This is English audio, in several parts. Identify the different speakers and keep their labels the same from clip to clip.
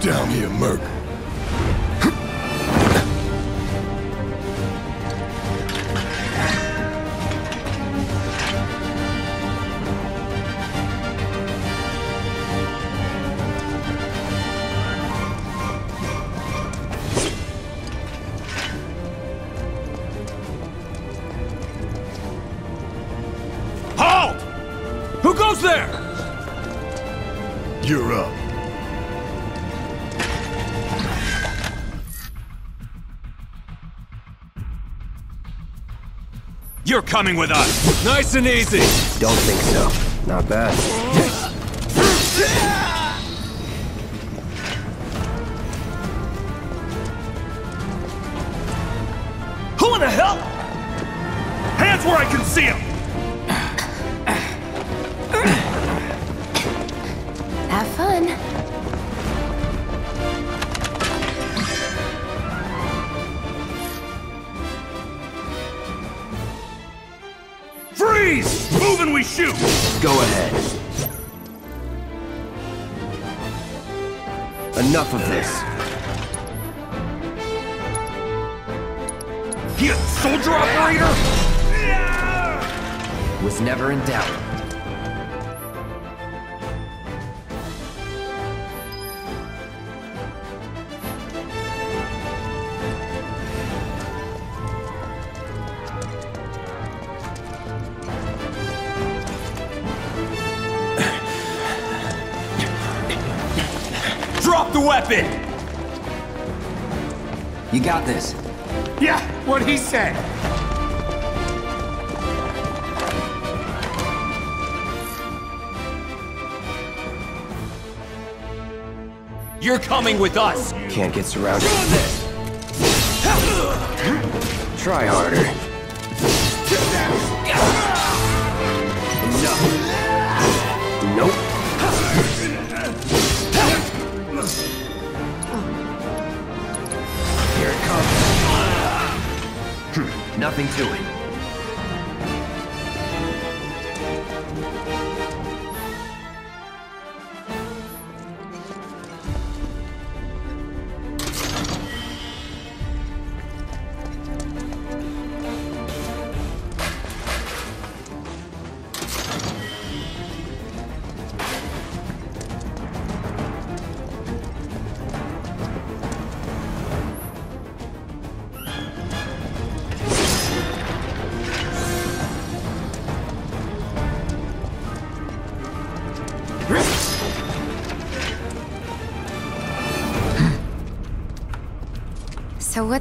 Speaker 1: Down here, Merc.
Speaker 2: Halt! Who goes there?
Speaker 1: You're up.
Speaker 2: You're coming with us. Nice and easy.
Speaker 3: Don't think so. Not bad.
Speaker 2: Who in the hell? Hands where I can see them. Shoot.
Speaker 3: Go ahead. Enough of this.
Speaker 2: You soldier operator?
Speaker 3: Was never in doubt. Got this.
Speaker 4: Yeah, what he said.
Speaker 2: You're coming with us.
Speaker 3: Can't get surrounded. Try harder. Enough. Nothing to it.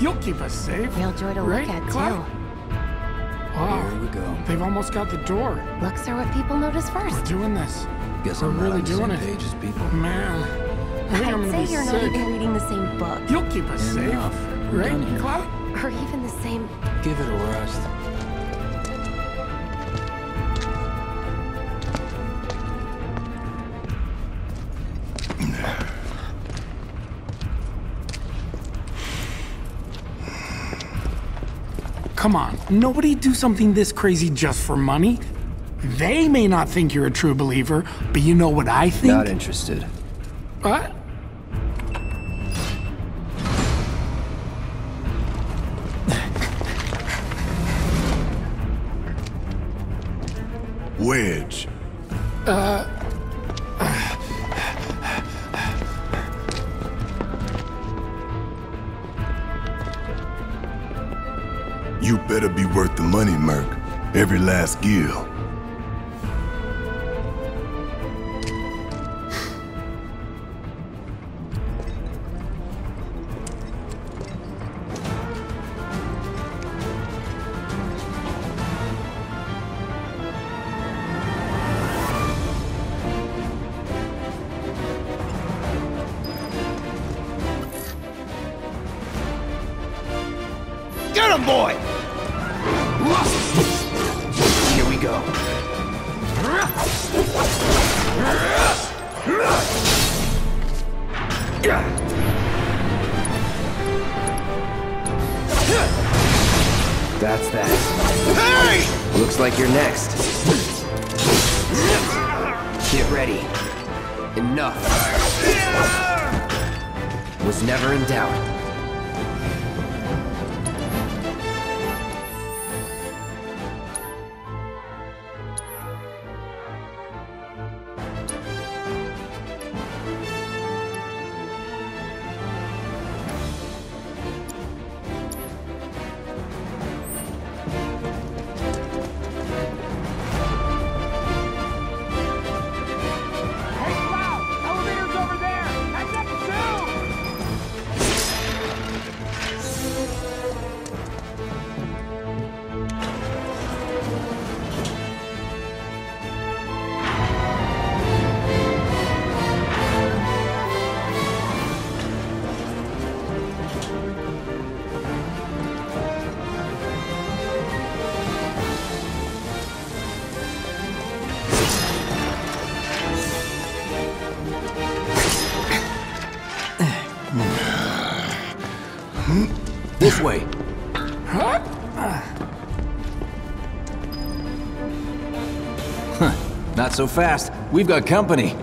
Speaker 4: You'll keep us safe.
Speaker 5: Real joy to
Speaker 4: right,
Speaker 5: look at,
Speaker 4: Cloud?
Speaker 5: too.
Speaker 4: Wow.
Speaker 6: Here we go.
Speaker 4: They've almost got the door.
Speaker 5: Looks are what people notice first.
Speaker 4: We're
Speaker 5: first.
Speaker 4: doing this.
Speaker 6: Guess
Speaker 4: We're
Speaker 6: I'm
Speaker 4: really doing
Speaker 6: same
Speaker 4: it.
Speaker 6: page as people.
Speaker 4: Man, I think I'm
Speaker 5: I'd
Speaker 4: gonna
Speaker 5: say
Speaker 4: be
Speaker 5: you're not even reading the same book.
Speaker 4: You'll keep us safe.
Speaker 6: Enough. We're
Speaker 4: right,
Speaker 6: done.
Speaker 4: Cloud?
Speaker 5: Or even the same...
Speaker 6: Give it a rest.
Speaker 4: Come on, nobody do something this crazy just for money. They may not think you're a true believer, but you know what I think?
Speaker 3: Not interested.
Speaker 4: What?
Speaker 1: you. Get
Speaker 2: him, boy!
Speaker 3: That's that.
Speaker 2: Hey!
Speaker 3: Looks like you're next. Get ready. Enough. Was never in doubt.
Speaker 6: Way. Huh. Not so fast. We've got company.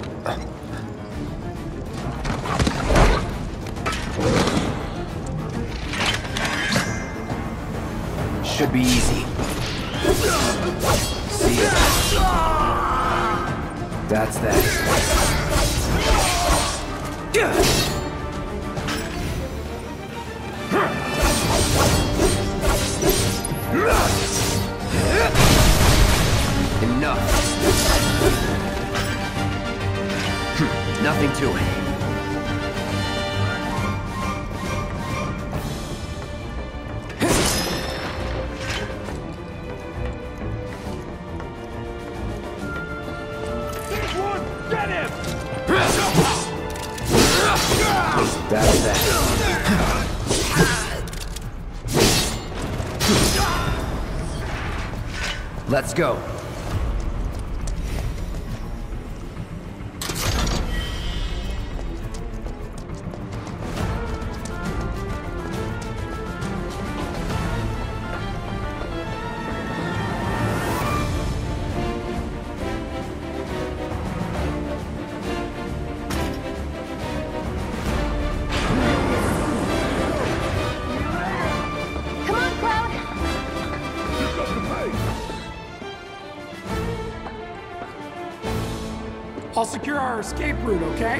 Speaker 4: I'll secure our escape route, okay?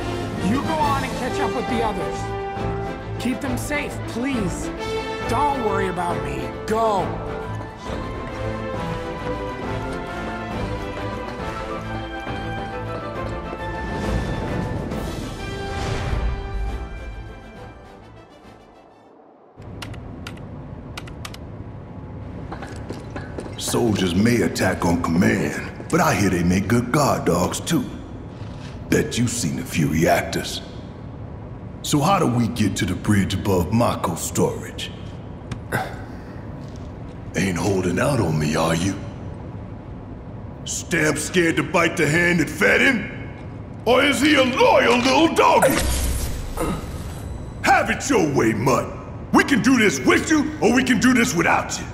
Speaker 4: You go on and catch up with the others. Keep them safe, please. Don't worry about me. Go.
Speaker 1: Soldiers may attack on command, but I hear they make good guard dogs too. Bet you've seen a few reactors. So how do we get to the bridge above Mako storage? Ain't holding out on me, are you? Stamp scared to bite the hand that fed him? Or is he a loyal little doggy? Have it your way, Mutt. We can do this with you, or we can do this without you.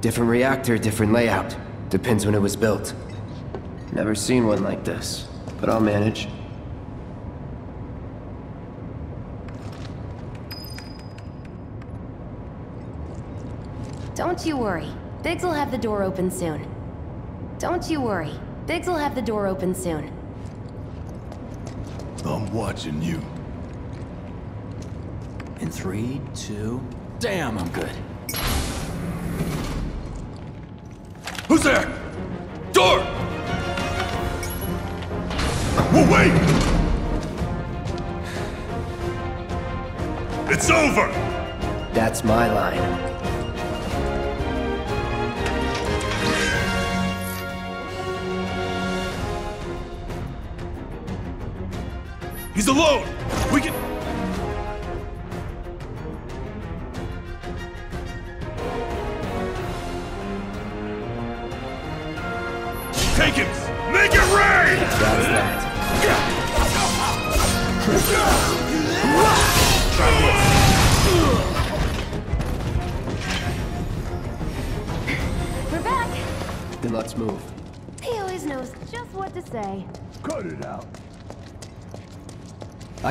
Speaker 3: Different reactor, different layout. Depends when it was built. Never seen one like this, but I'll manage.
Speaker 5: Don't you worry. Biggs will have the door open soon. Don't you worry. Biggs will have the door open soon.
Speaker 1: I'm watching you.
Speaker 6: In three, two... Damn, I'm good.
Speaker 2: Who's there? Door!
Speaker 1: Wait!
Speaker 2: It's over!
Speaker 3: That's my line.
Speaker 2: He's alone!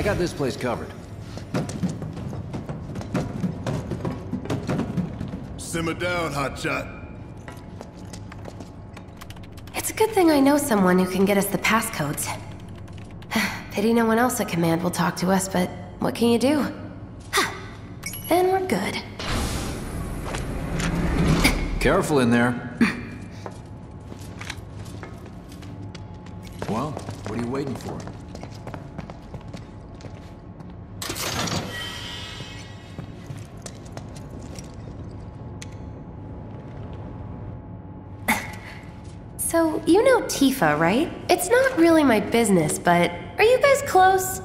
Speaker 6: Got this place covered.
Speaker 1: Simmer down, hotshot.
Speaker 5: It's a good thing I know someone who can get us the passcodes. Pity no one else at command will talk to us, but what can you do? then we're good.
Speaker 6: Careful in there. well, what are you waiting for?
Speaker 5: You know Tifa, right? It's not really my business, but are you guys close?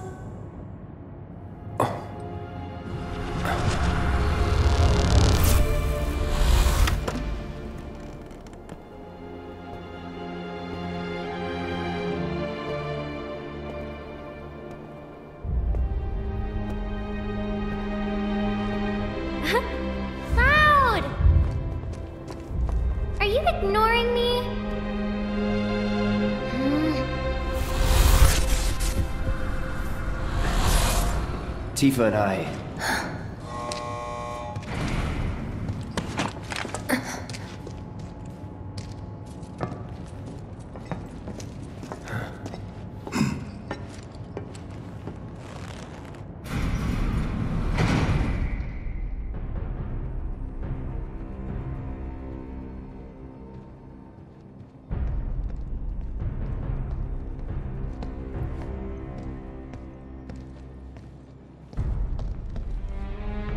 Speaker 3: Tifa and I.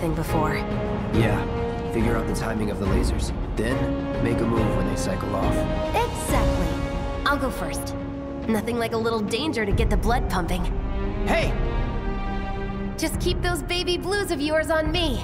Speaker 5: Thing before.
Speaker 3: Yeah. Figure out the timing of the lasers. Then, make a move when they cycle off.
Speaker 5: Exactly. I'll go first. Nothing like a little danger to get the blood pumping.
Speaker 3: Hey!
Speaker 5: Just keep those baby blues of yours on me.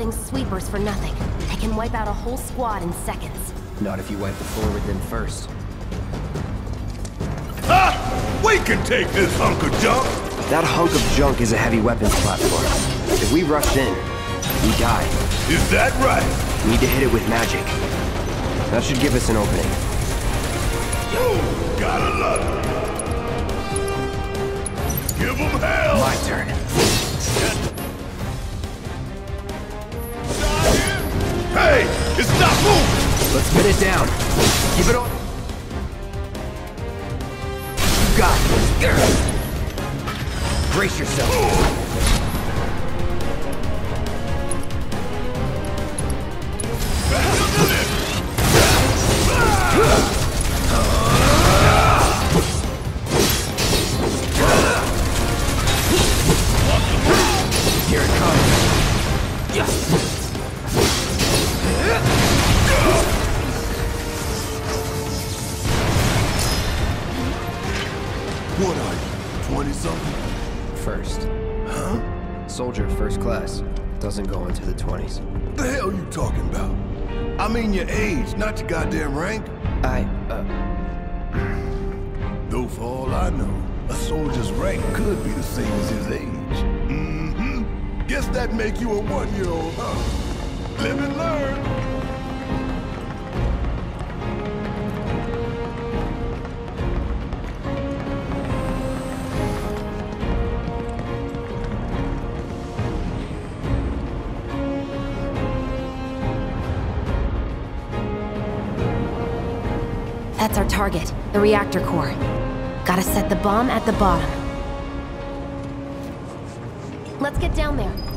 Speaker 5: Things sweepers for nothing. They can wipe out a whole squad in seconds.
Speaker 3: Not if you wipe the floor with them first.
Speaker 1: Ha! We can take this hunk of junk!
Speaker 3: That hunk of junk is a heavy weapons platform. If we rush in, we die.
Speaker 1: Is that right?
Speaker 3: We need to hit it with magic. That should give us an opening.
Speaker 1: Ooh, gotta love it. Give them hell!
Speaker 3: My turn.
Speaker 1: Hey! It's not moving!
Speaker 3: Let's pin it down. Keep it on. You got it. Brace yourself. Soldier first class. Doesn't go into the 20s.
Speaker 1: What The hell you talking about? I mean your age, not your goddamn rank.
Speaker 3: I, uh,
Speaker 1: Though for all I know, a soldier's rank could be the same as his age. Mm-hmm. Guess that make you a one-year-old, huh? Live and learn.
Speaker 5: That's our target, the reactor core. Gotta set the bomb at the bottom. Let's get down there.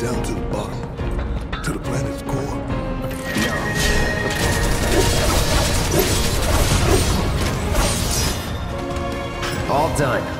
Speaker 1: Down to the bottom? To the planet's core?
Speaker 3: All done.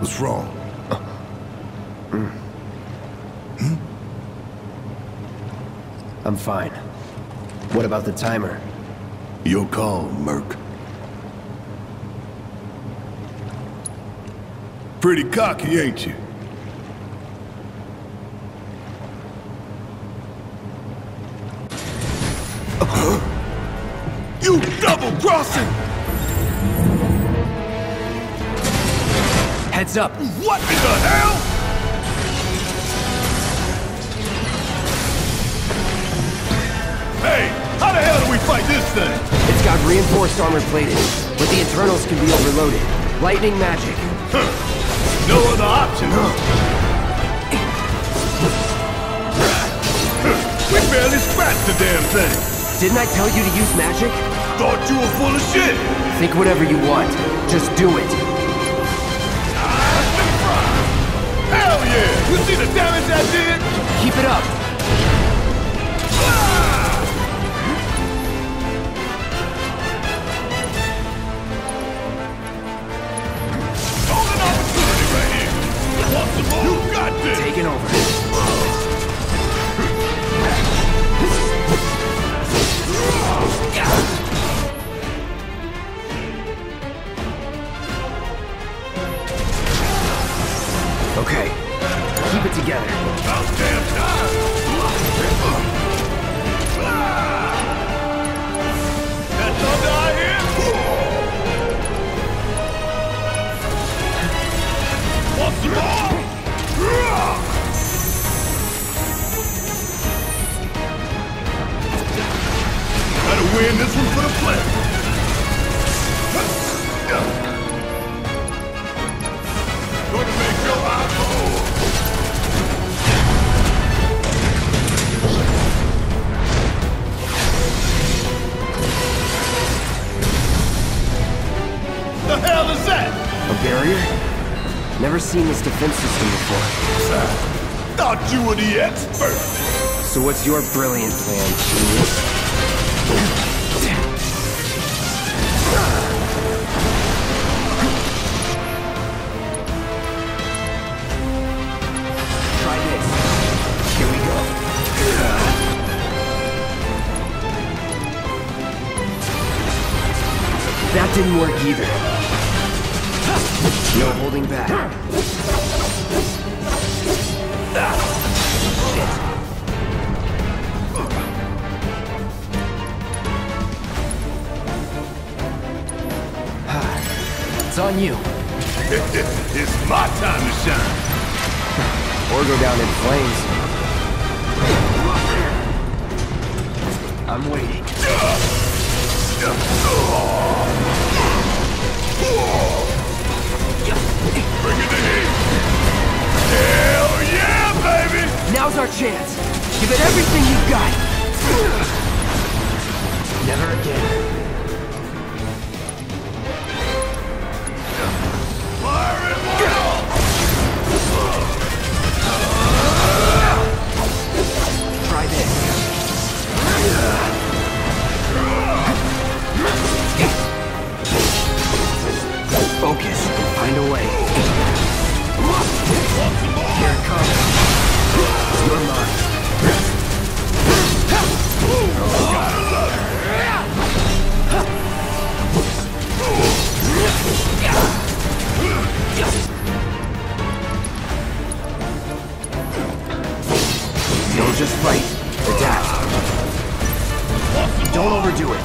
Speaker 1: What's wrong?
Speaker 3: I'm fine. What about the timer?
Speaker 1: Your call, Merc. Pretty cocky, ain't you? You double crossing!
Speaker 3: Heads up!
Speaker 1: What in the hell? Hey, how the hell do we fight this thing?
Speaker 3: It's got reinforced armor plating, but the internals can be overloaded. Lightning magic.
Speaker 1: No other option, huh? We barely scratched the damn thing.
Speaker 3: Didn't I tell you to use magic?
Speaker 1: Thought you were full of shit.
Speaker 3: Think whatever you want. Just do it.
Speaker 1: Ah, Hell yeah! You see the damage I did?
Speaker 3: Keep it up. What's your brilliant plan, genius? That didn't work either. No holding back. Shit. On you.
Speaker 1: it's my time to shine.
Speaker 3: Or go down in flames. I'm waiting.
Speaker 1: Bring it to heat. Hell yeah, baby!
Speaker 3: Now's our chance. Give it everything you've got. Never again. Focus. Find a way. Here it comes. You're mine. Don't just fight. Adapt. Don't overdo it.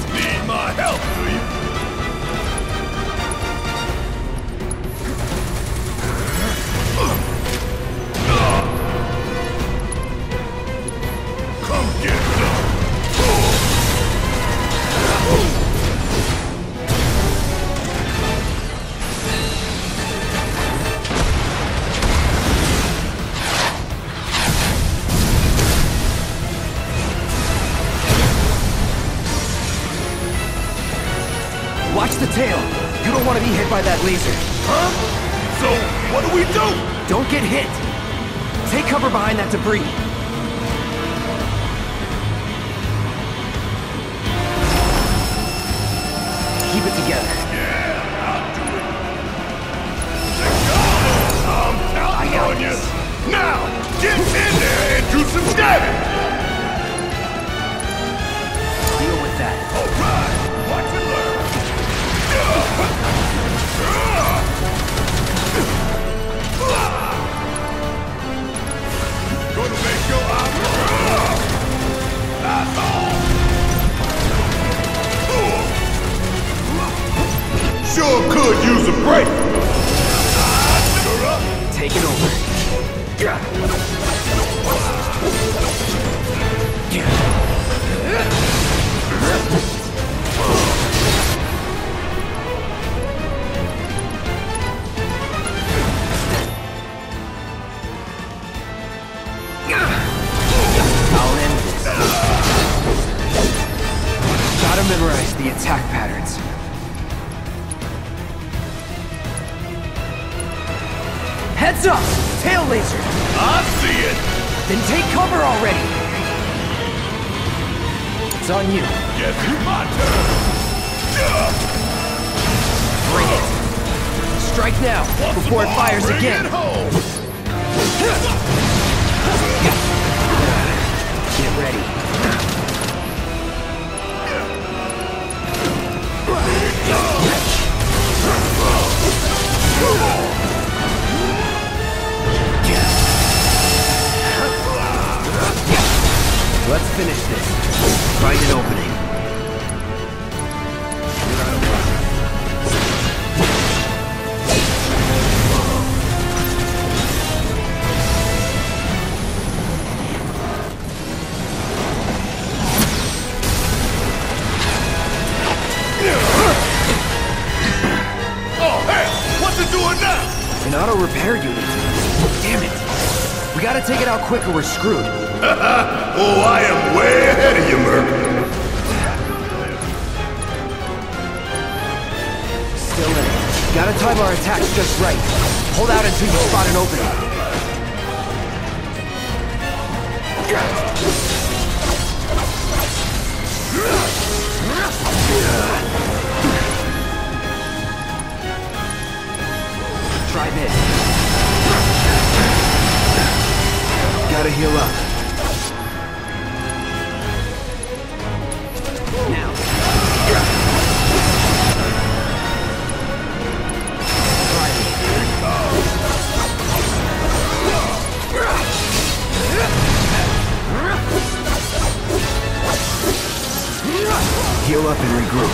Speaker 3: Take it out quick or we're screwed.
Speaker 1: Oh, I am way ahead of you, Merc.
Speaker 3: Still in it. Gotta time our attacks just right. Hold out until you spot an opening. Try this. Gotta heal up. Now. Heal up and regroup.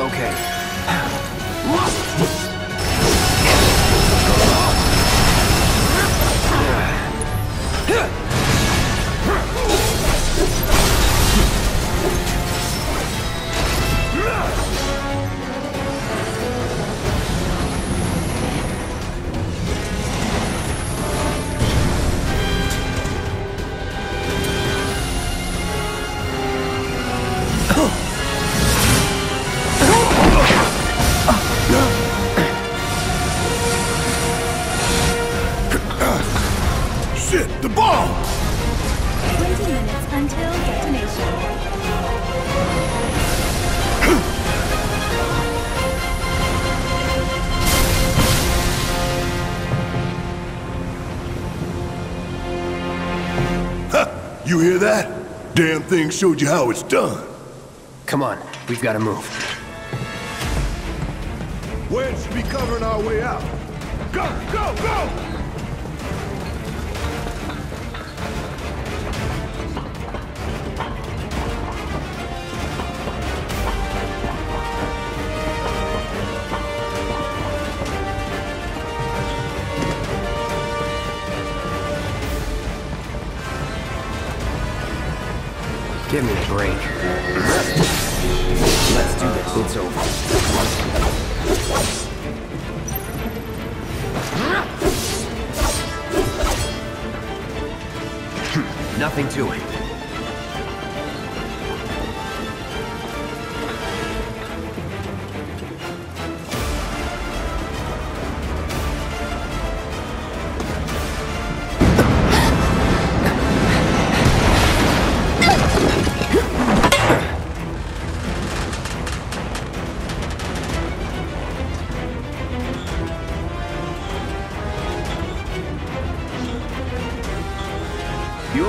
Speaker 3: Okay.
Speaker 1: Shit, the bomb!
Speaker 7: 20 minutes until detonation.
Speaker 1: You hear that? Damn thing showed you how it's done.
Speaker 3: Come on, we've got to move.
Speaker 1: Where should be covering our way out? Go, go, go!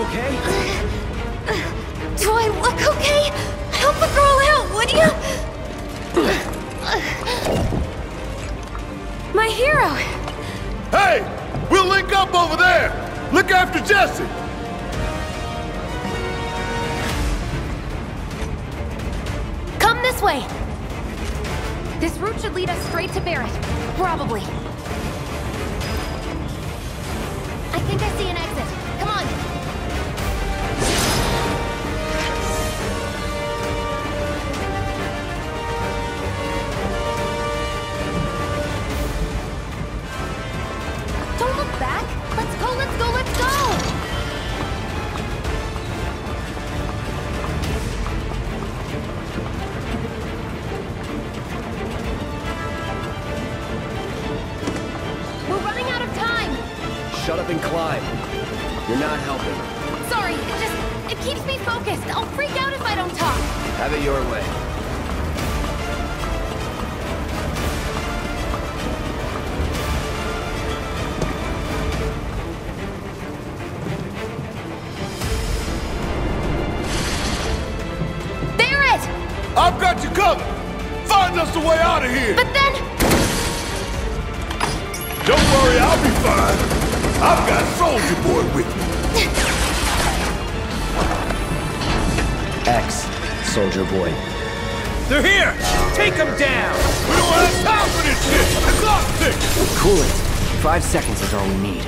Speaker 3: Okay?
Speaker 5: Do I look okay? Help a girl out, would you? My hero!
Speaker 1: Hey! We'll link up over there! Look after Jessie!
Speaker 5: Come this way! This route should lead us straight to Barret. Probably.
Speaker 1: I've got you covered! Find us a way out of here!
Speaker 5: But then...
Speaker 1: Don't worry, I'll be fine. I've got Soldier Boy with me.
Speaker 3: X, Soldier Boy.
Speaker 2: They're here! Take them down!
Speaker 1: We don't have time for this shit! The clock's ticking!
Speaker 3: Cool it. Five seconds is all we need.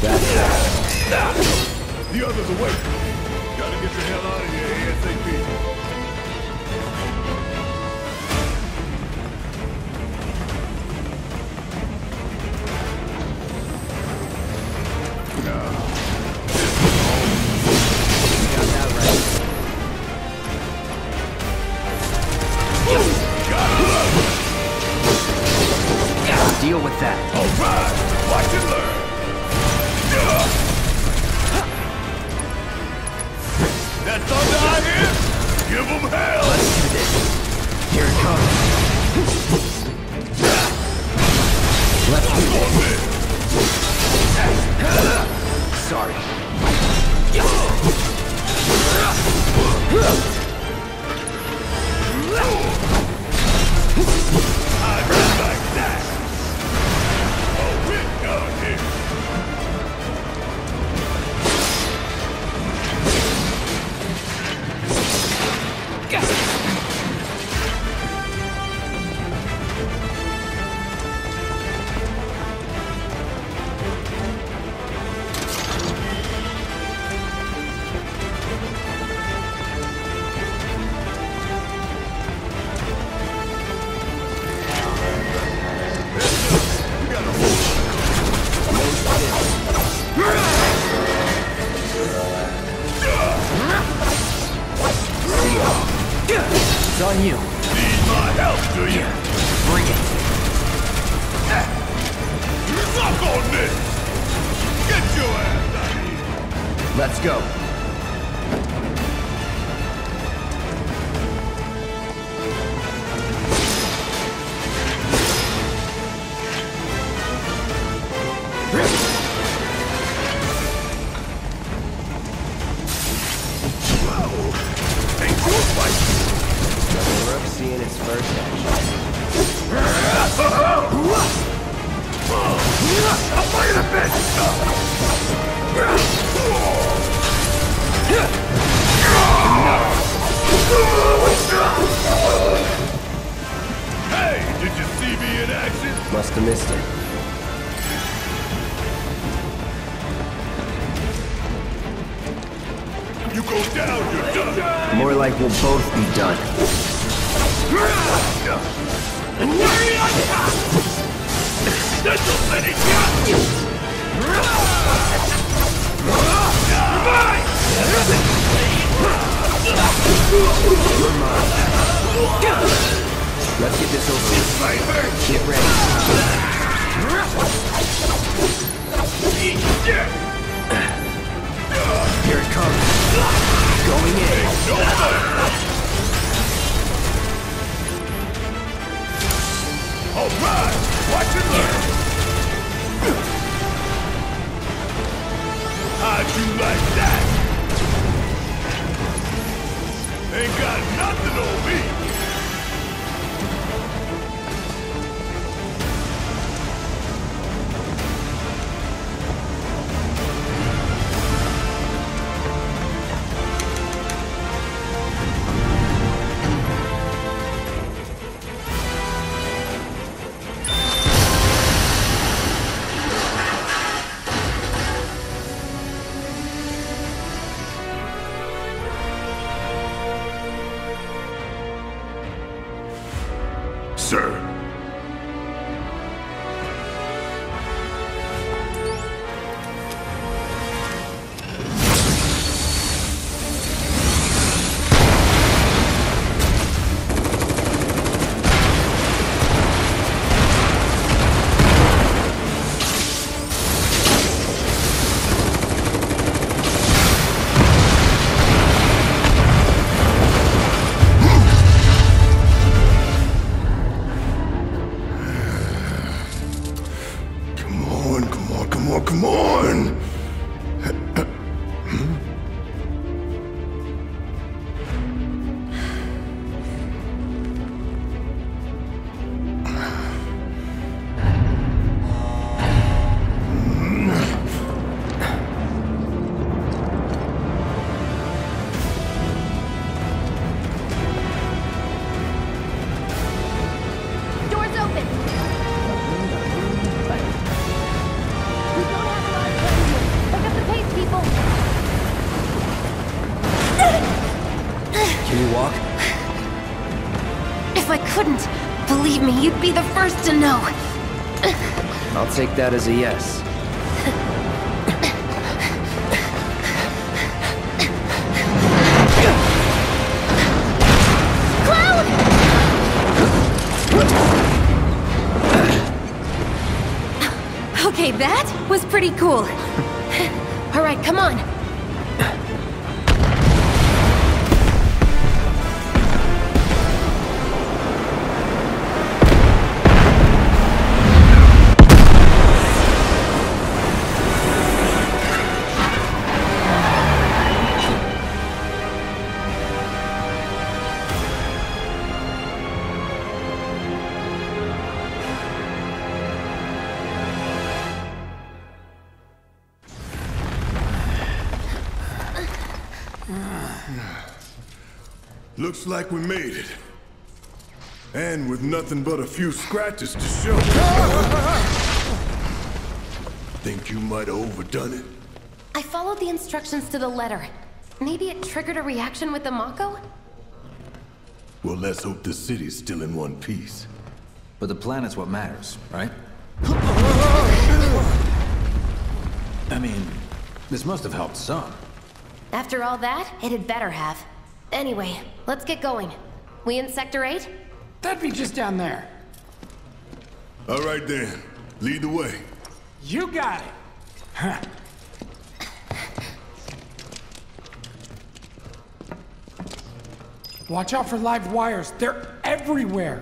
Speaker 3: That's it.
Speaker 1: The others away. Get the hell out of here ASAP.
Speaker 3: Deal with that.
Speaker 1: Alright! Watch and learn! Give them hell!
Speaker 3: Let's do this. Here it comes. Let's. Sorry.
Speaker 1: Down, you're!
Speaker 3: More like we'll both be done.
Speaker 1: This'll finish you!
Speaker 3: Let's get this over with. Get ready. Here it comes. Going in.
Speaker 1: All right, watch and learn. How'd you like that? Ain't got nothing on me.
Speaker 5: First to know.
Speaker 3: I'll take that as a yes.
Speaker 5: Okay, that was pretty cool. All right, come on.
Speaker 1: Like we made it. And with nothing but a few scratches to show. Think you might have overdone it?
Speaker 5: I followed the instructions to the letter. Maybe it triggered a reaction with the Mako?
Speaker 1: Well, let's hope the city's still in one piece.
Speaker 6: But the planet's what matters, right? I mean, this must have helped some.
Speaker 5: After all that, it had better have. Anyway, let's get going. We in Sector 8?
Speaker 4: That'd be just down there.
Speaker 1: All right then. Lead the way.
Speaker 4: You got it. Huh. Watch out for live wires. They're everywhere.